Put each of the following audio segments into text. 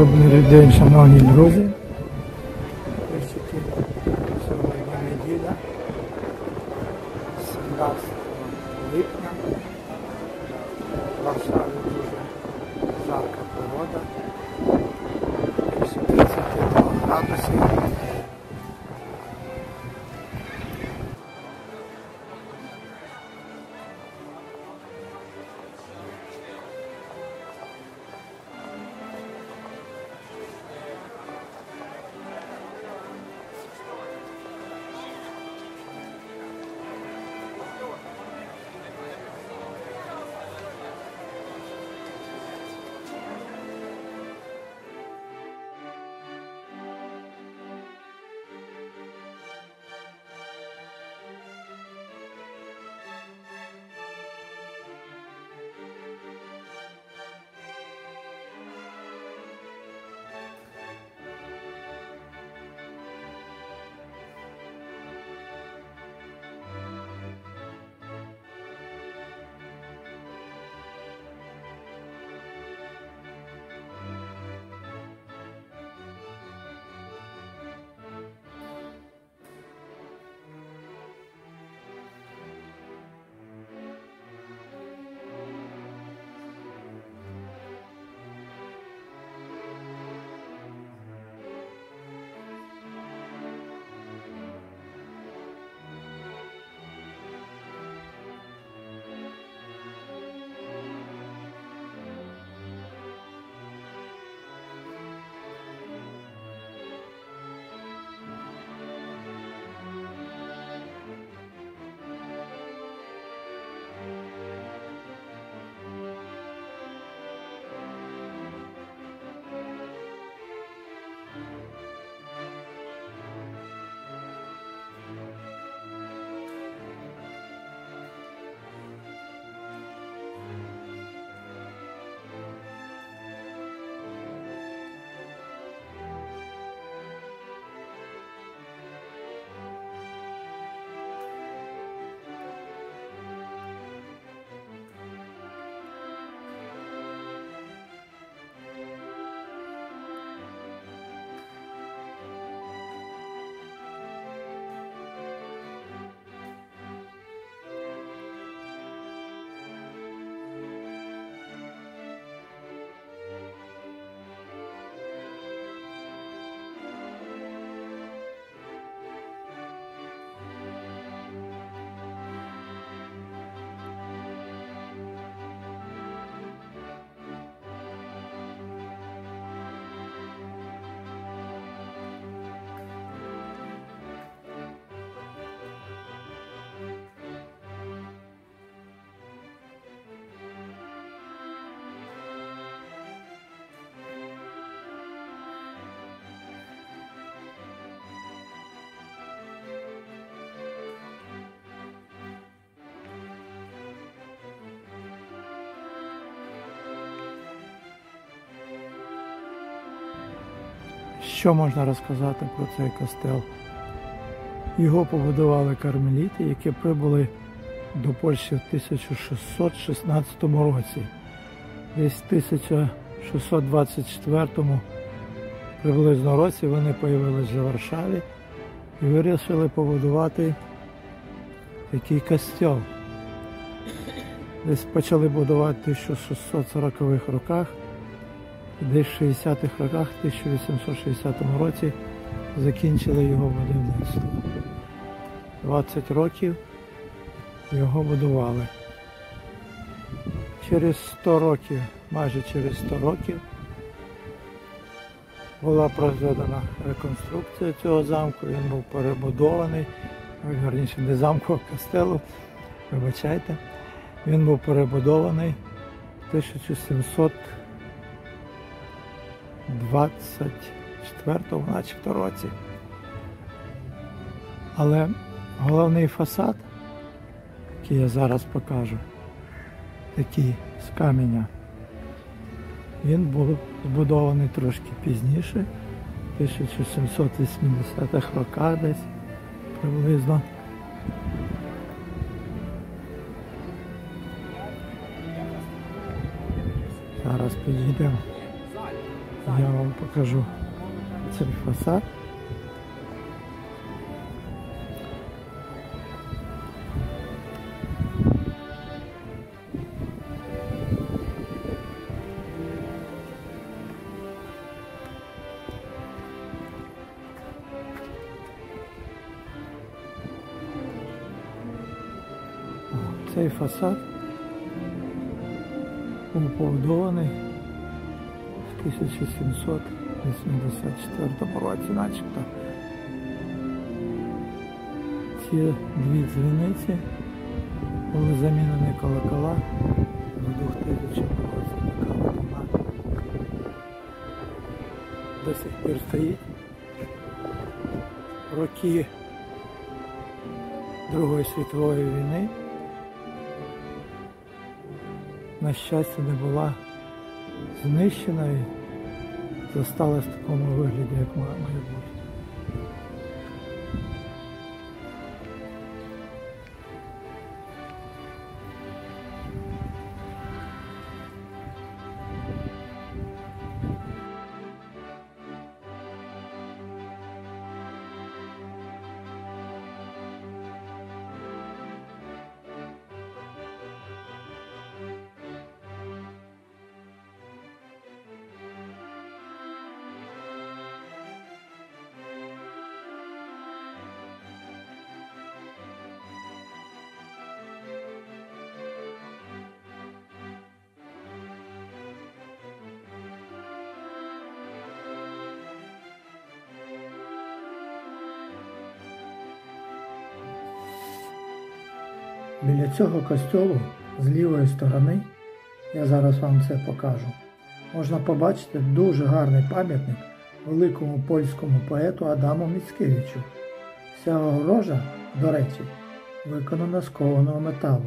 Добрий день, шановні друзі. Що можна розказати про цей костел? Його побудували кармеліти, які прибули до Польщі в 1616 році. Десь в 1624 приблизно році вони з'явилися в Варшаві і вирішили побудувати такий костел. Десь почали будувати в 1640-х роках. Десь в 60-х роках, в 1860 році, закінчили його будівництво. 20 років його будували. Через 100 років, майже через 100 років, була проведена реконструкція цього замку, він був перебудований, верніше не замку, а костелу, вибачайте, він був перебудований в 1700 24-го, начебто році. Але головний фасад, який я зараз покажу, такий з каменя, він був збудований трошки пізніше, 1780-х роках десь приблизно. Зараз підійдемо. Я вам покажу цей фасад. Цей фасад побудований 1784 році, начебто. Ці дві дзвіниці були замінені колокола в 2000 році. До сих пір стоїть. Роки Другої світової війни на щастя не була знищена і зосталась в такому вигляді, як має бути. Біля цього костьолу з лівої сторони, я зараз вам це покажу, можна побачити дуже гарний пам'ятник великому польському поету Адаму Міцкевичу. Вся огорожа, до речі, виконана з кованого металу.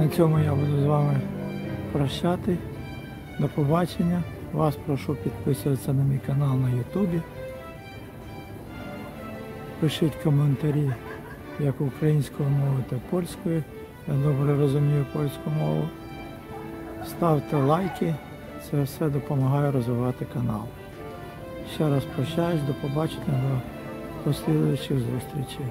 На цьому я буду з вами прощати. До побачення. Вас прошу підписуватися на мій канал на Ютубі. Пишіть коментарі як українською мовою, так і польською. Я добре розумію польську мову. Ставте лайки. Це все допомагає розвивати канал. Ще раз прощаюсь, до побачення, до послідуючих зустрічей.